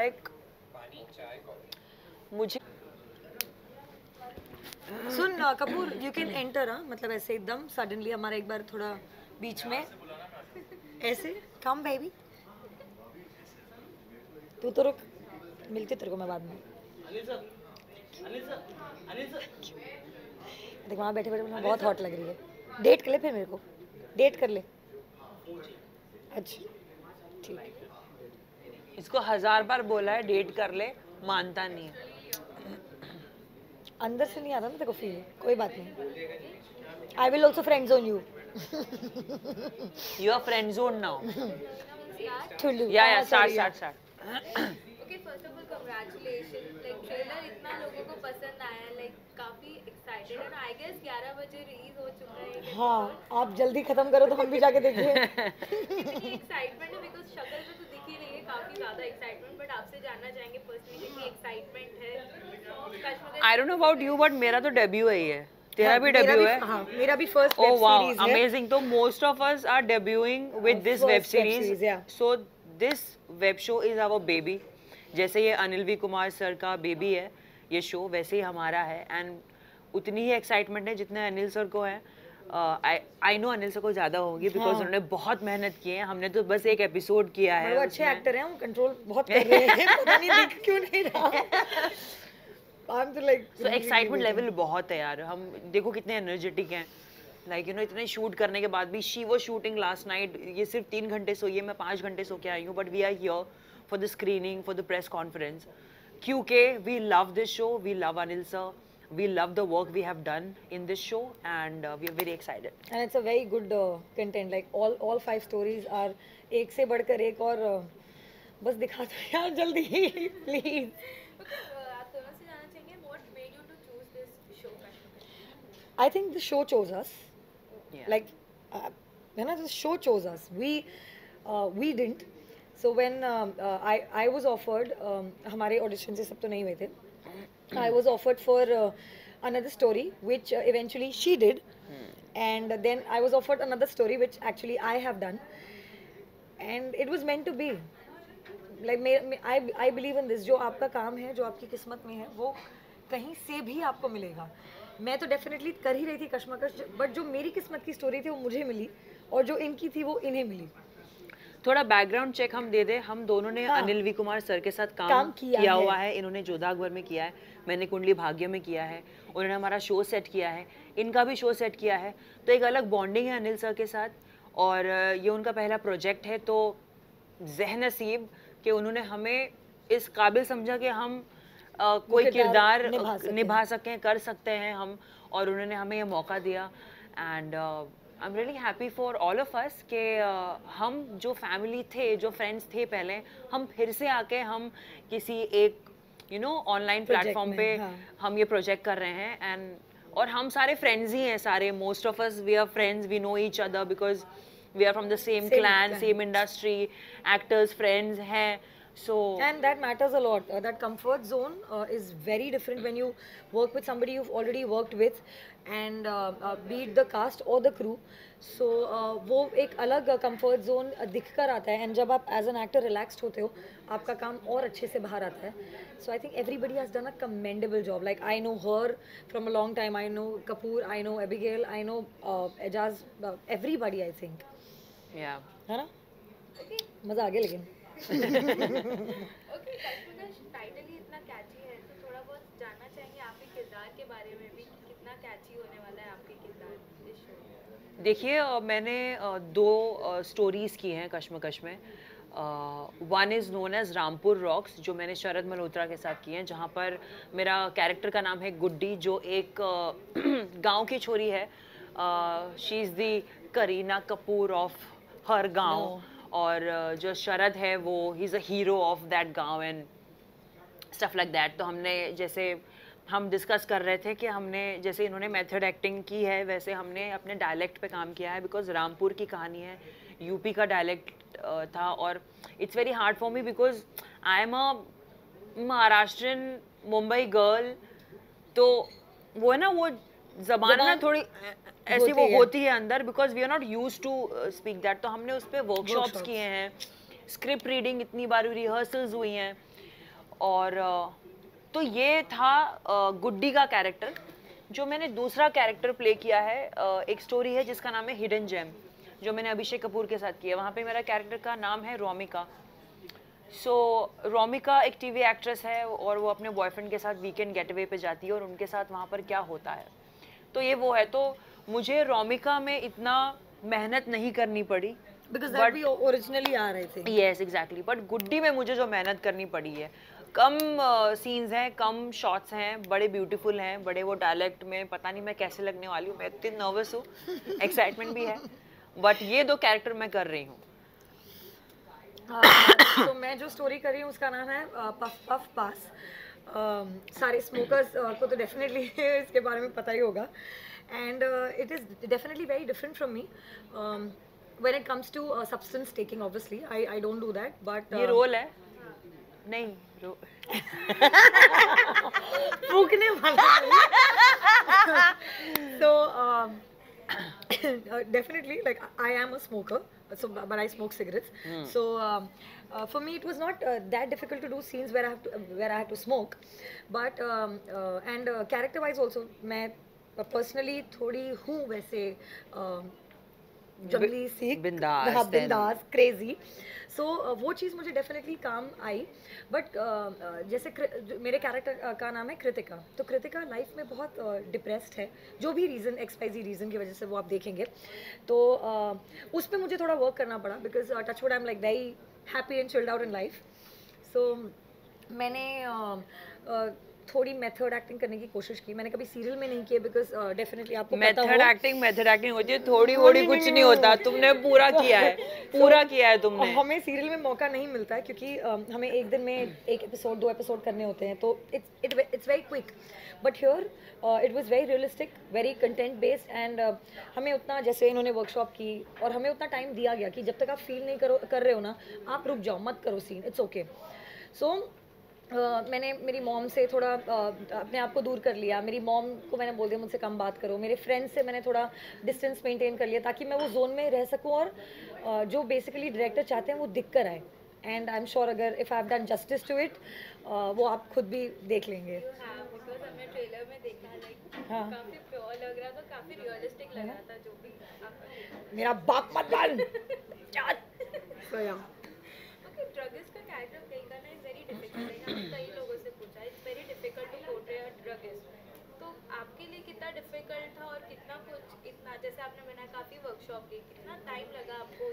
Like मुझे सुन Kapoor you can enter हाँ। मतलब ऐसे एकदम सडनली हमारा एक बार थोड़ा बीच में। ऐसे? कम बेबी तू तो रुक। मिलती तेरे को मैं बाद में। देख, वहाँ बैठे बैठे बहुत हॉट लग रही है। डेट कर ले फिर मेरे को। डेट कर ले। अच्छा। ठीक। है इसको हज़ार बार बोला है डेट कर ले मानता नहीं है। अंदर से नहीं आता ना तेरे को फील कोई बात नहीं। I will also friends on you you are friend zone now ठुल्लू। Yeah yeah हाँ, start start start okay first of all congratulations like trailer इतना लोगों को पसंद आया लाइक काफ़ी एक्साइटेड एंड आई गेस 11 बजे रिलीज़ हो चुका है हाँ आप जल्दी खत्म करो तो हम भी जाके देखें। एक्साइटमेंट है बिकॉज़ शक्ल पे तो दिख काफ़ी ज़्यादा एक्साइटमेंट बट आपसे जानना चाहेंगे पर्सनली कितनी एक्साइटमेंट है I don't know about you but मेरा तो डेब्यू है ये तेरा भी डेब्यू है हाँ मेरा भी फ़र्स्ट वेब सीरीज़ है amazing! So most of us are debuting with this First web web series. series, yeah. So this web show is our baby. जैसे ये अनिल वी कुमार सर का बेबी है ये शो वैसे ही हमारा है एंड उतनी ही एक्साइटमेंट है जितने अनिल सर को है आई नो अनिल सर को ज़्यादा होगी बिकॉज़ हाँ। उन्होंने बहुत मेहनत की है। हमने तो बस एक एपिसोड किया है वो अच्छे एक्टर हैं कंट्रोल बहुत कर रहे हैं। पता नहीं दिख क्यों नहीं रहा। तो लाइक सो एक्साइटमेंट लेवल बहुत है यार। हम देखो कितने एनर्जेटिक हैं। लाइक यू नो इतने शूट करने के बाद भी शी वो शूटिंग लास्ट नाइट ये सिर्फ़ तीन घंटे सोई है मैं पाँच घंटे सो के आई हूँ but we are here for the screening for the press conference क्योंकि we love this show we love Anil sir we love the work we have done in this show and uh, we are very excited and it's a very good content like all all five stories are एक से बढ़कर एक और uh, बस दिखा दो यार जल्दी प्लीज Okay, आप दोनों से जानना चाहेंगे what made you to choose this show Kashmir I think the show chose us. Yeah. Like, uh, when the show chose us, we uh, we didn't. So when um, uh, I I was offered, um, हमारे audition से सब तो नहीं हुए थे. I was offered for uh, another story, which uh, eventually she did, and then I was offered another story, which actually I have done, and it was meant to be. May I I believe in this जो आपका काम है जो आपकी किस्मत में है वो कहीं से भी आपको मिलेगा मैं तो डेफिनेटली कर ही रही थी कश्मकश बट जो मेरी किस्मत की स्टोरी थी वो मुझे मिली और जो इनकी थी वो इन्हें मिली थोड़ा बैकग्राउंड चेक हम दे दें। हम दोनों ने हाँ। अनिल वी कुमार सर के साथ काम, काम किया किया है। हुआ है। इन्होंने जोधा अकबर में किया है। मैंने कुंडली भाग्य में किया है। उन्होंने हमारा शो सेट किया है। इनका भी शो सेट किया है। तो एक अलग बॉन्डिंग है अनिल सर के साथ। और ये उनका पहला प्रोजेक्ट है। तो जह नसीब कि उन्होंने हमें इस काबिल समझा कि हम अ, कोई किरदार किरदार निभा सकें। निभा सकें कर सकते हैं हम। और उन्होंने हमें ये मौका दिया। And I am really happy for all of us कि हम जो फैमिली थे जो फ्रेंड्स थे पहले हम फिर से आके हम किसी एक यू नो ऑनलाइन प्लेटफॉर्म पे हाँ। हम ये प्रोजेक्ट कर रहे हैं एंड और हम सारे फ्रेंड्स ही हैं सारे। Most of us we are friends we know each other because we are from the same clan same industry actors friends हैं। So and that matters a lot. Uh, that comfort zone uh, is very different when you work with somebody you've already worked with and uh, uh, be it the cast or the crew. So uh, वो एक अलग comfort zone दिख कर आता है and जब आप as an actor relaxed होते हो आपका काम और अच्छे से बाहर आता है। So I think everybody has done a commendable job like I know her from a long time I know Kapoor I know Abigail I know Ejaz everybody I think है ना? मज़ा आ गया लेकिन। ओके टाइटल ही इतना कैची है तो थोड़ा बहुत जानना चाहेंगे आपके किरदार के बारे में भी कितना कैची होने वाला है आपके किरदार इस शो देखिए मैंने दो स्टोरीज की हैं कश्मकश में one is known as Rampur rocks जो मैंने शरद मल्होत्रा के साथ की हैं जहाँ पर मेरा कैरेक्टर का नाम है गुड्डी जो एक गाँव की छोरी है. She is the Kareena Kapoor of her गाँव. और जो शरद है वो ही is a hero of that गाँव एंड स्टफ़ लाइक दैट तो हमने जैसे, हम डिस्कस कर रहे थे कि हमने, जैसे इन्होंने मेथड एक्टिंग की है, वैसे हमने अपने डायलेक्ट पे काम किया है बिकॉज़ रामपुर की कहानी है यूपी का डायलेक्ट था और it's very hard for me because I am a Maharashtrian Mumbai girl तो वो है ना, वो जबान ना थोड़ी ऐसी वो होती है। अंदर because we are not use to speak that तो हमने उस पर वर्कशॉप्स Workshops. किए हैं स्क्रिप्ट रीडिंग इतनी बार रिहर्सल्स हुई हैं। और तो ये था गुड्डी का कैरेक्टर जो मैंने दूसरा कैरेक्टर प्ले किया है। एक स्टोरी है जिसका नाम है हिडन जैम जो मैंने अभिषेक कपूर के साथ किया। वहाँ पे मेरा कैरेक्टर का नाम है रोमिका सो so, रोमिका एक टीवी एक्ट्रेस है और वो अपने बॉयफ्रेंड के साथ वीकेंड गेटवे पे जाती है और उनके साथ वहाँ पर क्या होता है। तो ये वो है। तो मुझे रोमिका में इतना मेहनत नहीं करनी पड़ी। बिकॉज़ दैट भी ओरिजिनली आ रहे थे। यस एग्जैक्टली बट गुड्डी में मुझे जो मेहनत करनी पड़ी है। कम सीन्स uh, हैं कम शॉट्स हैं बड़े ब्यूटीफुल हैं बड़े वो डायलेक्ट में पता नहीं मैं कैसे लगने वाली हूँ मैं इतनी नर्वस हूँ एक्साइटमेंट भी है। बट ये दो कैरेक्टर मैं कर रही हूँ। तो मैं जो स्टोरी कर रही हूँ उसका नाम है पफ पफ पास। सारे स्मोकर्स को तो डेफिनेटली इसके बारे में पता ही होगा. And it is definitely very different from me when it comes to substance taking obviously I I don't do that but ये रोल है? नहीं फूकने वाला so definitely like I am a smoker so but i smoke cigarettes so um, uh, for me it was not uh, that difficult to do scenes where i have to where i have to smoke but um, uh, and uh, character wise also मैं personally थोड़ी हूँ वैसे uh, जंगली सी बिंदास, हाँ बिंदास crazy so वो चीज़ मुझे डेफिनेटली काम आई। बट जैसे कृ- जो मेरे कैरेक्टर का नाम है कृतिका तो कृतिका लाइफ में बहुत डिप्रेस्ड है। जो भी रीज़न एक्सपाइजी रीज़न की वजह से वो आप देखेंगे। तो uh, उस पर मुझे थोड़ा वर्क करना पड़ा because touch wood I am like very happy and chilled out in life so मैंने uh, uh, थोड़ी मेथड एक्टिंग करने की कोशिश की। मैंने कभी सीरियल में नहीं किया बिकॉज़ डेफिनेटली आपको मेथड एक्टिंग मेथड एक्टिंग होती है थोड़ी वोड़ी कुछ नहीं होता। तुमने पूरा किया है पूरा किया है तुमने। हमें सीरियल में मौका नहीं मिलता है क्योंकि हमें एक दिन में एक एपिसोड दो एपिसोड करने होते हैं। तो it's it it's very quick but here it was very realistic very content based and हमें उतना जैसे इन्होंने वर्कशॉप की और हमें उतना टाइम दिया गया कि जब तक आप फील नहीं करो कर रहे हो ना आप रुक जाओ मत करो scene it's okay so Uh, मैंने मेरी मॉम से थोड़ा uh, अपने आप को दूर कर लिया। मेरी मॉम को मैंने बोल दिया मुझसे कम बात करो। मेरे फ्रेंड्स से मैंने थोड़ा डिस्टेंस मेंटेन कर लिया ताकि मैं वो जोन में रह सकूँ और uh, जो बेसिकली डायरेक्टर चाहते हैं वो दिख कर आए। एंड आई एम श्योर अगर if I have done justice to it वो आप खुद भी देख लेंगे। हाँ बिकॉज़ हमने ट्रेलर में देखा लाइक हाँ। काफ़ी प्योर लग रहा था काफ़ी रियलिस्टिक लग रहा था जो भी आपने मेरा बाप मत बन So, yeah. ओके ड्रगिस्ट का कैरेक्टर प्ले करना इज़ वेरी डिफ़िकल्ट है हमने कई लोगों से पूछा it's very difficult to portray a druggist तो आपके लिए कितना डिफ़िकल्ट था और कितना कुछ, इतना, जैसे आपने काफ़ी वर्कशॉप की, कितना टाइम लगा आपको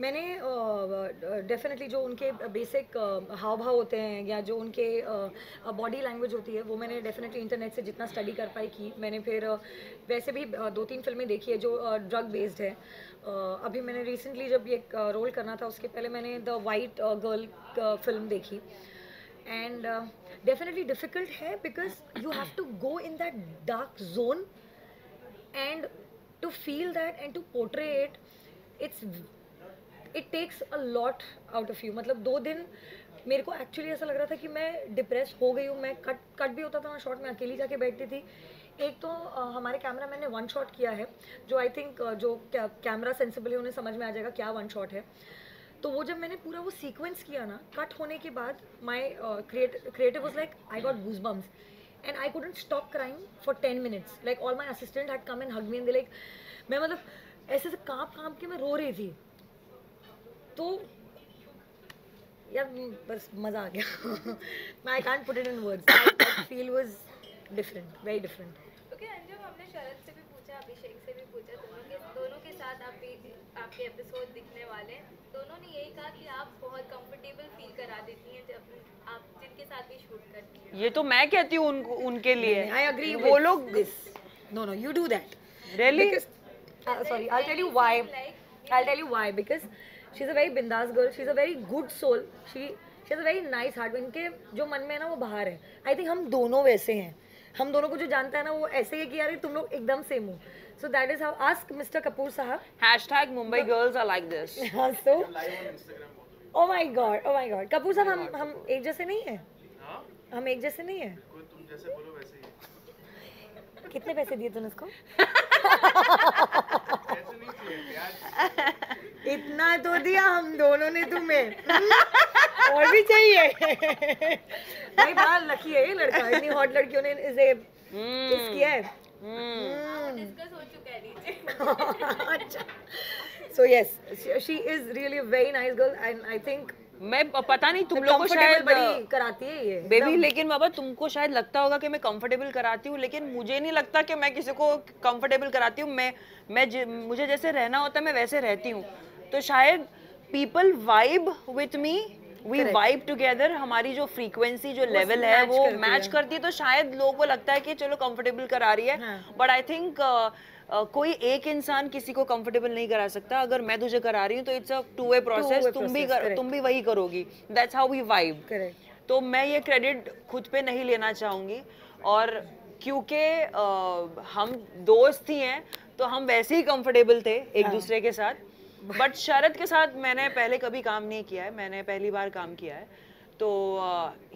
मैंने डेफिनेटली जो उनके बेसिक हाव भाव होते हैं या जो उनके बॉडी लैंग्वेज होती है, वो मैंने डेफिनेटली इंटरनेट से जितना स्टडी कर पाई की। मैंने फिर वैसे भी दो तीन फ़िल्में देखी है जो ड्रग बेस्ड है। अभी मैंने रिसेंटली जब ये रोल करना था, उसके पहले मैंने द वाइट गर्ल फ़िल्म देखी। एंड डेफिनेटली डिफ़िकल्ट है because you have to go in that dark zone and to feel that and to portray it it's it takes a lot out of you. मतलब दो दिन मेरे को actually ऐसा लग रहा था कि मैं डिप्रेस हो गई हूँ मैं कट कट भी होता था ना शॉट में अकेली जाके बैठती थी। एक तो अ, हमारे कैमरा मैन ने वन शॉट किया है जो आई थिंक जो कैमरा सेंसिबल है उन्हें समझ में आ जाएगा क्या वन शॉट है। तो वो जब मैंने पूरा वो सीक्वेंस किया ना कट होने के बाद my creative was like I got goose bumps I couldn't stop crying for 10 minutes. Like, all my assistant had come and hugged me and they like, मैं मतलब ऐसे से काँप काँप के मैं रो रही थी। तो यार, बस मज़ा आ गया। मैं I can't put it in words feel was different very different okay Anjum हमने शरद से भी अभिषेक से भी पूछा दोनों के दोनों के साथ आप भी आपके एपिसोड दिखने वाले हैं दोनों ने यही कहा कि आप बहुत कंफर्टेबल फील करा देती हैं जब आप जिनके साथ भी शूट करती हैं ये तो मैं कहती हूँ उनको उनके लिए आई अग्री वो लोग this no no you do that Really? Because, uh, sorry, I'll tell you why. I'll tell you why. Because she's a very bindas girl. She's a very good soul. She she has a very nice heart. इनके जो मन में है ना वो बाहर है. आई think हम दोनों वैसे हैं. हम दोनों को जो जानता है ना वो ऐसे ही है कि यार तुम लोग एकदम सेम हो. So that is how ask mister Kapoor साहब. Hashtag Mumbai girls are like this so oh my god oh my god Kapoor साहब हम हम एक जैसे नहीं हैं. हम एक जैसे नहीं है? कितने पैसे दिए तुमने उसको इतना तो दिया हम दोनों ने तुम्हें। और भी चाहिए। भाई बड़ा लकी है ये लड़का इतनी हॉट लड़कियों ने इसे किस किया है। हम्म, डिस्कस हो चुका है नीचे अच्छा। So yes she is really a very nice girl and i think मैं पता नहीं तुम लोग को शायद बड़ी कराती है ये बेबी लेकिन बाबा तुमको शायद लगता होगा कि मैं कंफर्टेबल कराती हूँ लेकिन मुझे नहीं लगता कि मैं किसी को कंफर्टेबल कराती हूँ। मैं मैं ज- मुझे जैसे रहना होता है मैं वैसे रहती हूँ। तो शायद people vibe with me we vibe together हमारी जो फ्रीक्वेंसी जो लेवल है वो मैच करती है। तो शायद लोगों को लगता है कि चलो कंफर्टेबल करा रही है। हाँ। बट आई थिंक कोई एक इंसान किसी को कंफर्टेबल नहीं करा सकता। अगर मैं तुझे करा रही हूँ तो it's a two way process तुम भी कर, तुम भी वही करोगी। दैट्स हाउ वी वाइब तो मैं ये क्रेडिट खुद पे नहीं लेना चाहूँगी। और क्योंकि अ, हम दोस्त ही हैं तो हम वैसे ही कंफर्टेबल थे एक हाँ. दूसरे के साथ। बट शरद के साथ मैंने पहले कभी काम नहीं किया है। मैंने पहली बार काम किया है। तो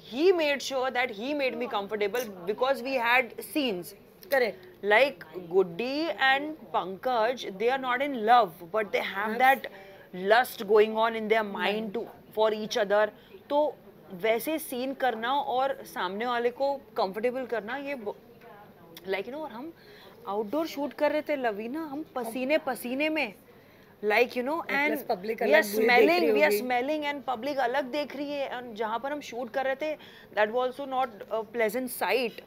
he made sure that he made me comfortable because we had scenes correct like Goody and Pankaj, they are not in love, but they have that lust going on in their mind to for each other. तो वैसे scene करना और सामने वाले को comfortable करना ये like you no और हम आउटडोर शूट कर रहे थे लवीना हम पसीने पसीने में। Like you know and we are smelling we are smelling and public अलग देख रही है। एंड जहाँ पर हम शूट कर रहे थे that was also not pleasant sight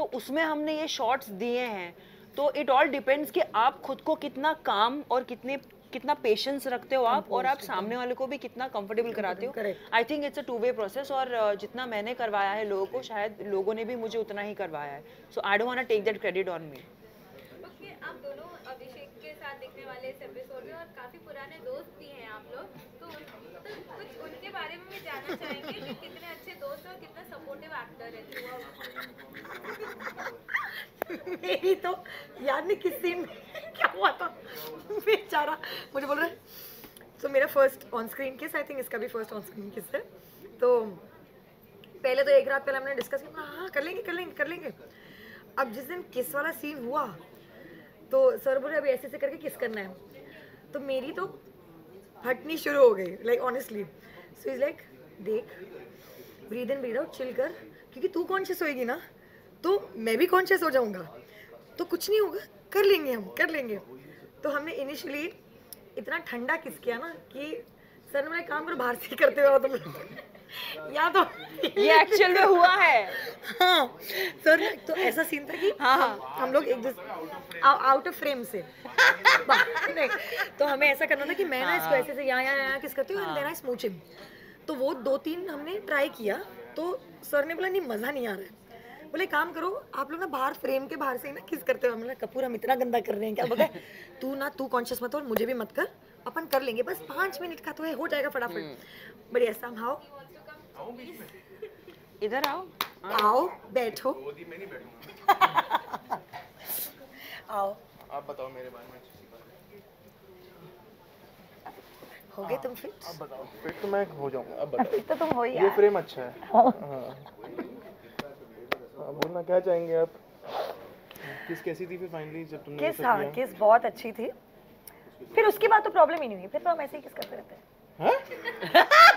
तो उसमें हमने ये शॉट्स दिए हैं। तो इट ऑल डिपेंड्स कि आप खुद को कितना काम और कितने कितना पेशेंस रखते हो आप और आप सामने वाले को भी कितना कंफर्टेबल कराते हो। I think it's a two way process और जितना मैंने करवाया है लोगों को शायद लोगों ने भी मुझे उतना ही करवाया है। So I don't want take that credit on me okay आप दोनों अभिषेक के साथ दिखने वाले इस एपिसोड में और काफ़ी पुराने दोस्त भी हैं। आप लोग तो, तो कुछ उनके बारे में भी जानना चाहेंगे कि कितने अच्छे दोस्त और कितना सपोर्टिव एक्टर है। मेरी तो याद नहीं किस सीन में क्या हुआ था। बेचारा मुझे बोल रहा तो मेरा फ़र्स्ट ऑन स्क्रीन किस आई थिंक इसका भी फ़र्स्ट ऑन स्क्रीन किस है। तो पहले तो एक रात पहले हमने डिस्कस किया हाँ कर लेंगे कर लेंगे कर लेंगे। अब जिस दिन किस वाला सीन हुआ तो सर बोले अभी ऐसे ऐसे करके किस करना है। तो मेरी तो फटनी शुरू हो गई like honestly so is like देख breathe in breathe out chill कर क्योंकि तू कॉन्शियस होएगी ना तो मैं भी कॉन्शियस हो जाऊँगा। तो कुछ नहीं होगा कर लेंगे हम कर लेंगे। तो हमने इनिशियली इतना ठंडा किस किया ना कि सर बोला, काम करो बाहर से करते हुए तुम या तो ये एक्चुअल में हुआ है। हाँ सर तो ऐसा सीन था कि हाँ, हम, हम लोग एक दूसरे आउट ऑफ़ फ्रेम से। बाहर नहीं तो हमें ऐसा करना था कि मैं ना इसको ऐसे से यहाँ यहाँ यहाँ किस करती हूँ and then I smooch him तो वो दो तीन हमने ट्राई किया तो सर ने बोला नहीं मज़ा नहीं आ रहा है। बोले काम करो आप लोग ना बाहर फ्रेम के बाहर से ही ना किस करते हो? हमने कपूर हम इतना गंदा कर रहे हैं क्या? बोलते हैं, तू ना तू कॉन्शियस मत हो और मुझे भी मत कर अपन कर लेंगे बस पाँच मिनट का तो है हो जाएगा फटाफट। बट ऐसा हाउ इधर आओ। आओ बैठो। आओ। आप बताओ मेरे बारे में हो गए तुम फिट अब बताओ। फिर तो मैं हो जाऊँगा अब बताओ। फिट तो तुम हो ही ये फ्रेम अच्छा है। हाँ। हाँ, बोलना क्या चाहेंगे आप? किस कैसी थी फिर फाइनली जब तुमने किस हाँ किस बहुत अच्छी थी। फिर उसके बाद तो प्रॉब्लम ही नहीं हुई। फिर तो हम ऐसे ही किस करते रहते हैं। हाँ?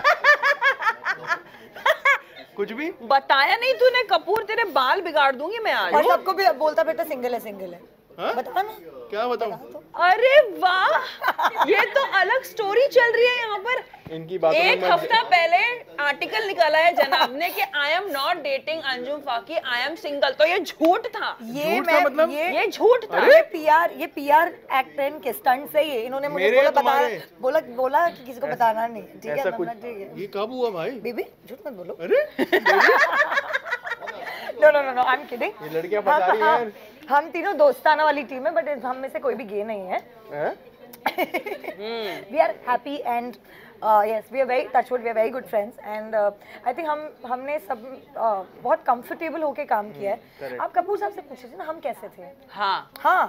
कुछ भी बताया नहीं तूने कपूर तेरे बाल बिगाड़ दूँगी मैं आज और सबको भी बोलता बेटा सिंगल है सिंगल हाँ? बता ना। क्या बताऊँ? तो। अरे वाह! ये तो अलग स्टोरी चल रही है यहाँ पर। इनकी बातों एक हफ़्ता पहले आर्टिकल निकाला है जनाब ने कि I am not dating Anjum Fakih I am single तो ये झूठ था। ये मैं मतलब? ये ये झूठ था। ये पीआर ये पीआर एक्टर के स्टंट से ही। इन्होंने मुझे मेरे बोला बता बोला बोला कि किसी को बताना नहीं। ठीक है कुछ ठीक है। ये कब हुआ भाई? बेबी झूठ मत बोलो। अरे! No no no no I am kidding ये लड़कियाँ फंसा रही हैं। हम तीनों दोस्ताना वाली टीम है बट हम में से कोई भी गे नहीं है हैं? we are happy and uh, yes we are very touchwood we are very good friends and uh, I think हम हमने सब uh, बहुत कंफर्टेबल होके काम किया है आप कपूर साहब से पूछे थे ना हम कैसे थे हाँ हाँ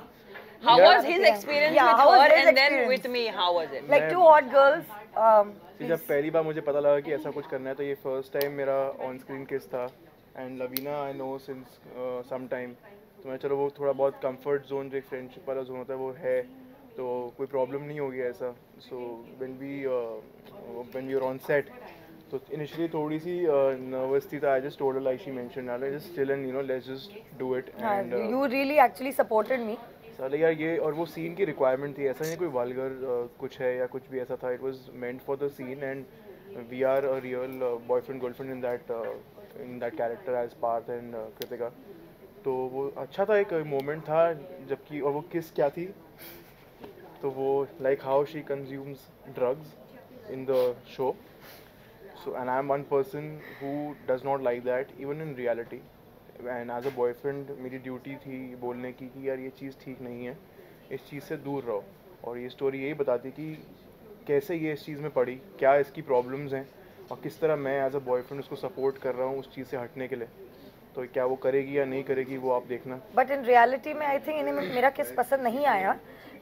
how Yeah. was his experience Yeah, with how was her his and then with me how was it like two hot girls um, जब पहली बार मुझे पता लगा कि ऐसा कुछ करना है तो ये फ़र्स्ट टाइम मेरा ऑन स्क्रीन किस था and Lavina I know since some time तो मैं चलो वो थोड़ा बहुत कंफर्ट जोन जो एक फ्रेंडशिप वाला जोन होता है वो है। तो कोई प्रॉब्लम नहीं होगी ऐसा। So when we when we are on set तो इनिशियली थोड़ी सी नर्वस थी तो I just told like she mention I just chill and you know let's just do it and you really actually supported me साले यार ये और वो सीन की रिक्वायरमेंट थी। ऐसा नहीं कोई वल्गर कुछ है या कुछ भी ऐसा था। It was meant for the scene and we are a real boyfriend girlfriend in that in that character as Parth and Kritika तो वो अच्छा था एक मोमेंट था, जबकि और वो किस क्या थी? तो वो like how she consumes drugs in the show so and I am one person who does not like that even in reality and as a boyfriend मेरी ड्यूटी थी बोलने की कि यार ये चीज़ ठीक नहीं है, इस चीज़ से दूर रहो। और ये स्टोरी यही बताती कि कैसे ये इस चीज़ में पड़ी, क्या इसकी प्रॉब्लम्स हैं, और किस तरह मैं एज अ बॉयफ्रेंड उसको सपोर्ट कर रहा हूँ उस चीज़ से हटने के लिए। तो क्या वो करेगी या नहीं करेगी वो आप देखना। बट इन रियलिटी में आई थिंक इन्हें मेरा किस पसंद नहीं आया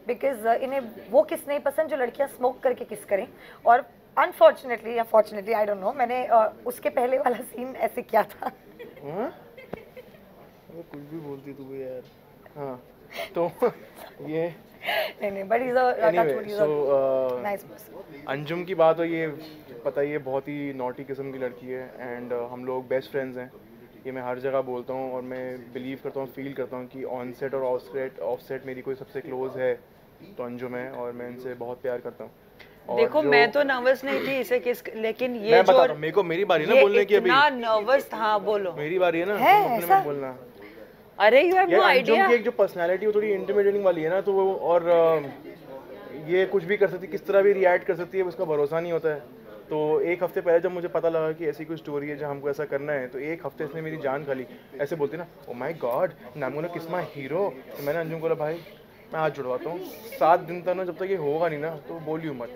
बिकॉज़ इन्हें वो किस नहीं पसंद जो लड़कियाँ स्मोक करके किस करें। और अनफॉर्चुनेटली या फॉर्चुनेटली आई डोंट नो मैंने uh, उसके पहले वाला सीन ऐसे किया था। हाँ? कुछ भी बोलती तू यार। हाँ तो ये नहीं नहीं but is anyway, so, uh, nice person Anjum की बात हो ये पता ही है बहुत ही नॉटी किस्म की लड़की है एंड हम लोग बेस्ट फ्रेंड्स हैं। ये मैं हर जगह बोलता हूँ और मैं बिलीव करता हूँ फील करता हूँ कि ऑन सेट और ऑफ़ सेट ऑफ़ सेट मेरी कोई सबसे क्लोज है तो अंजुम है और मैं इनसे बहुत प्यार करता हूँ। देखो मैं तो नर्वस नहीं थी इसे किस लेकिन ये मैं जो मेरे को मेरी बारी ना बोलने की अभी। नर्वस था बोलो। मेरी बारी है ना है, ऐसा? बोलना। अरे यू हैव नो आइडिया की एक जो पर्सनालिटी वो थोड़ी इंटिमिडेटिंग वाली है ना तो वो और ये कुछ भी कर सकती है किस तरह भी रिएक्ट कर सकती है उसका भरोसा नहीं होता है। तो एक हफ़्ते पहले जब मुझे पता लगा कि ऐसी कोई स्टोरी है जहाँ हमको ऐसा करना है तो एक हफ़्ते इसने मेरी जान खाली। ऐसे बोलती ना ओ माई गॉड नाम गोना किस माई हीरो तो मैंने अंजुम बोला, भाई, मैं हाथ जुड़वाता हूँ। सात दिन तक ना जब तक ये होगा नहीं ना तो बोलियो मत।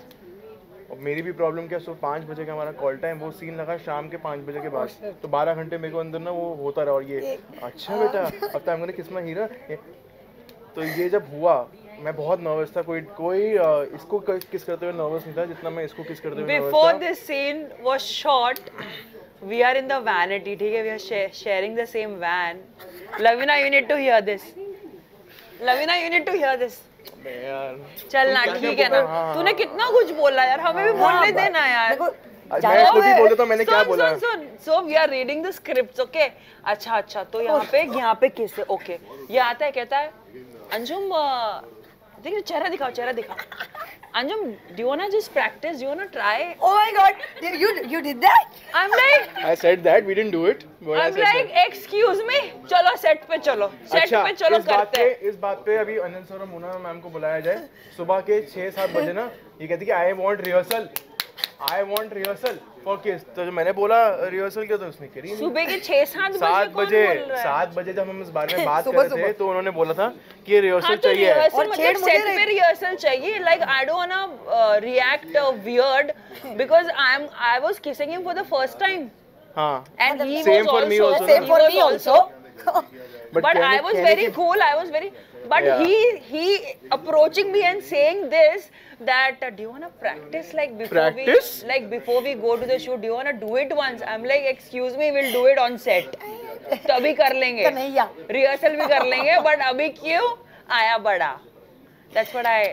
और मेरी भी प्रॉब्लम क्या सुबह पाँच बजे का हमारा कॉल टाइम वो सीन लगा शाम के पाँच बजे के बाद। तो बारह घंटे मेरे को अंदर ना वो होता रहा और ये अच्छा बेटा, अब तो मैंने किसमें हीरा तो ये जब हुआ मैं बहुत नर्वस था कोई कोई इसको किस करते हुए नर्वस नहीं था जितना मैं इसको किस करते हुए before this scene was shot we are in the vanity ठीक है? We are sharing the same van Lavina you need to hear this Lavina you need to hear this यार। चल ना ठीक है ना? तूने कितना कुछ बोला यार? हमें भी बोलने देना यार। हूँ द स्क्रिप्ट्स ओके अच्छा अच्छा तो यहाँ पे यहाँ पे किस? ओके ये आता है कहता है अंजुम देखिए चेहरा दिखाओ चेहरा दिखाओ। Anjum do you want just practice do you want try Oh my god, you you did that? I am like I said that we didn't do it but I I am like that. Excuse me चलो set पे चलो। Set अच्छा पे चलो इस बात करते पे हैं इस बात पे अभी अनिल सर और मोना मैम को बुलाया जाए। सुबह के छः सात बजे ना ये कहती कि I want rehearsal I want rehearsal for kiss तो जब मैंने बोला रिहर्सल क्या तो उसने करी सुबह के छह सात बजे सात बजे है? सात बजे जब हम इस बारे में बात कर रहे थे तो उन्होंने बोला था कि रिहर्सल हाँ तो चाहिए रिहर्सल और छेड़ मतलब मुझे सेट पे रिहर्सल चाहिए like I don't want react weird because I am I was kissing him for the first time हाँ and he Same was for me also, also, Same he for was me also. but, I was very cool. I was very, but Yeah. he he approaching me and saying this that uh, do you wanna practice like before Practice? we like before we go to the shoot? Do you wanna do it once? I'm like, excuse me, we'll do it on set. तभी कर लेंगे Kanhaiya. Rehearsal भी कर लेंगे but अभी क्यों आया बड़ा दैट्स व्हाट आई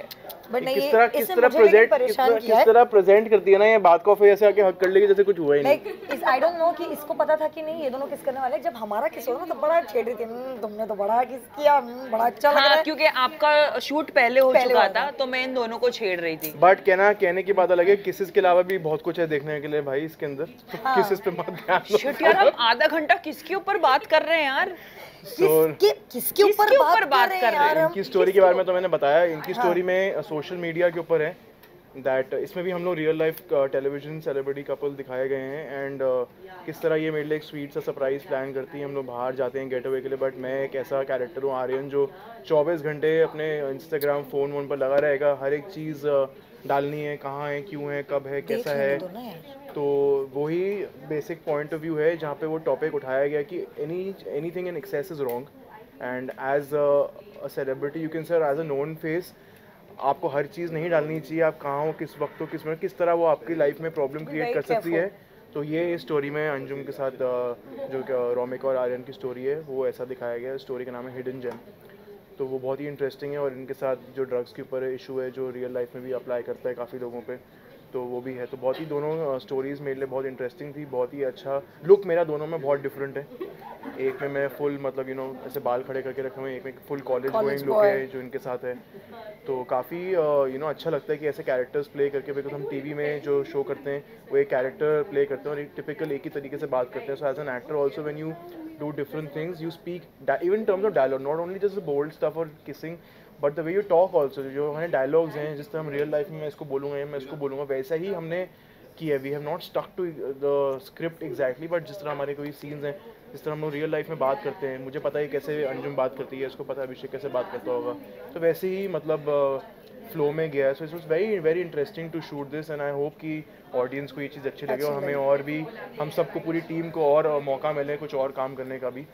बट नहीं किस ये तरह किस तरह प्रेजेंट किस तरह किस तरह प्रेजेंट करती है ना ये बात को फिर ऐसे आके हक कर लेगी जैसे कुछ हुआ ही नहीं। आई डोंट नो कि इसको पता था कि नहीं ये दोनों किस करने वाले जब हमारा किस हो ना तो बड़ा छेड़ रही थी। "हम्म, तुमने तो बड़ा किस किया हम्म, बड़ा अच्छा लग रहा हाँ। है क्योंकि आपका शूट पहले हो चुका था। तो मैं इन दोनों को छेड़ रही थी। बट कहना कहने की बात अलग है किसिस के अलावा भी बहुत कुछ है देखने के लिए भाई इसके अंदर। तो हाँ। किसिस पे मत ध्यान यार हम आधा घंटा किसके ऊपर बात कर रहे हैं यार? किसके किसके ऊपर बात कर रहे हैं इनकी स्टोरी के बारे में तो मैंने बताया इनकी हाँ। स्टोरी में सोशल मीडिया के ऊपर है दैट इसमें भी हम लोग real life television celebrity couple दिखाए गए हैं एंड uh, किस तरह ये मेरे लिए एक स्वीट सा सरप्राइज़ प्लान करती है हम लोग बाहर जाते हैं गेट अवे के लिए बट मैं एक ऐसा कैरेक्टर हूँ आर्यन जो 24 घंटे अपने इंस्टाग्राम फ़ोन वोन पर लगा रहेगा हर एक चीज़ डालनी है कहाँ है क्यों है कब है कैसा है। यार। तो वही बेसिक पॉइंट ऑफ़ व्यू है जहाँ पे वो टॉपिक उठाया गया कि any anything in excess is wrong and as a celebrity you can sir as a known face आपको हर चीज़ नहीं डालनी चाहिए आप कहाँ हो किस वक्त हो किसमें किस तरह वो आपकी लाइफ में प्रॉब्लम क्रिएट कर सकती है। तो ये स्टोरी में अंजुम के साथ जो रोमिक और आर्यन की स्टोरी है वो ऐसा दिखाया गया है। स्टोरी का नाम है हिडन जेम तो वो बहुत ही इंटरेस्टिंग है और इनके साथ जो ड्रग्स के ऊपर इशू है जो रियल लाइफ में भी अप्लाई करता है काफ़ी लोगों पे। तो वो भी है। तो बहुत ही दोनों स्टोरीज मेरे लिए बहुत इंटरेस्टिंग थी बहुत ही अच्छा लुक मेरा दोनों में बहुत डिफरेंट है। एक में मैं फुल मतलब यू नो ऐसे बाल खड़े करके रखे हुए हैं एक में फुल कॉलेज गोइंग लुक है जो इनके साथ है। तो काफ़ी यू नो अच्छा लगता है कि ऐसे कैरेक्टर्स प्ले करके बिकॉज़ हम टीवी में जो शो करते हैं वो एक कैरेक्टर प्ले करते हैं और एक टिपिकल एक ही तरीके से बात करते हैं। So as an actor also when you do different things you speak even terms of dialogue not only just bold stuff और kissing but the way you talk also जो हमारे डायलॉग्स हैं, जिस तरह हम रियल लाइफ में इसको बोलूँगा या मैं इसको बोलूँगा, वैसा ही हमने किया we have not stuck to the script exactly but जिस तरह हमारे कोई सीन्स हैं, जिस तरह हम लोग रियल लाइफ में बात करते हैं, मुझे पता है कैसे अंजुम बात करती है उसको पता है अभिषेक कैसे बात करता होगा। तो वैसे ही मतलब फ्लो में गया so it was very very interesting to shoot this and I hope कि ऑडियंस को ये चीज़ अच्छी लगे और हमें और भी हम सबको पूरी टीम को और uh, मौका मिले कुछ और काम करने का भी।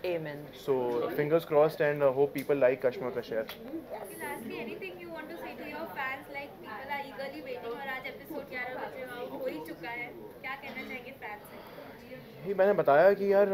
So fingers crossed and hope people like कश्मा का share Lastly, anything you want to say to your fans? Like people are eagerly waiting और आज एपिसोड 11 बजे out हो ही चुका है। क्या कहना चाहेंगे फैंस से? ही मैंने बताया कि यार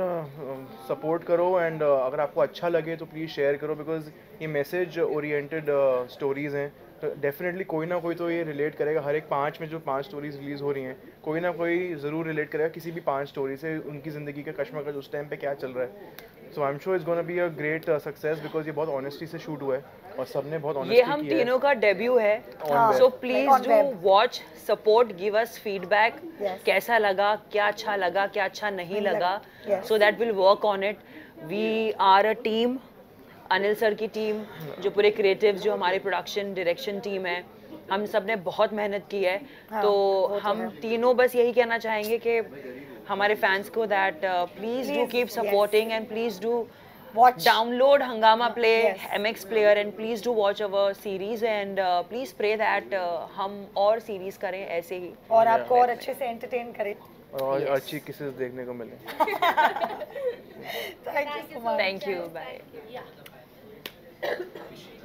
सपोर्ट करो एंड अगर आपको अच्छा लगे तो प्लीज़ शेयर करो बिकॉज़ ये मैसेज ओरिएंटेड स्टोरीज़ हैं। तो डेफिनेटली कोई ना कोई तो ये रिलेट करेगा। हर एक पाँच में जो पाँच स्टोरीज रिलीज़ हो रही हैं कोई ना कोई ज़रूर रिलेट करेगा किसी भी पाँच स्टोरी से उनकी ज़िंदगी का कश्मकश उस टाइम पे क्या चल रहा है। So I am sure is gonna be a great success because ये बहुत ऑनेस्टी से शूट हुआ है और सबने बहुत ये हम तीनों का डेब्यू है। हाँ, so please do watch support give us feedback कैसा लगा क्या अच्छा लगा क्या अच्छा नहीं लगा। So that will work on it we are a team Anil sir की टीम जो पूरे क्रिएटिव जो हमारे प्रोडक्शन डायरेक्शन टीम है हम सबने बहुत मेहनत की है। हाँ, तो तो हम तीनों बस यही कहना चाहेंगे कि हमारे फैंस को that please do keep supporting and please do Watch. download hangama play Yes. mx player and please do watch our series and uh, please pray that uh, हम और series करें ऐसे ही। और आपको और अच्छे से एंटरटेन करे। और yes. अच्छी किसेस देखने को मिले। Thank you so much thank you. Bye. Yeah. appreciate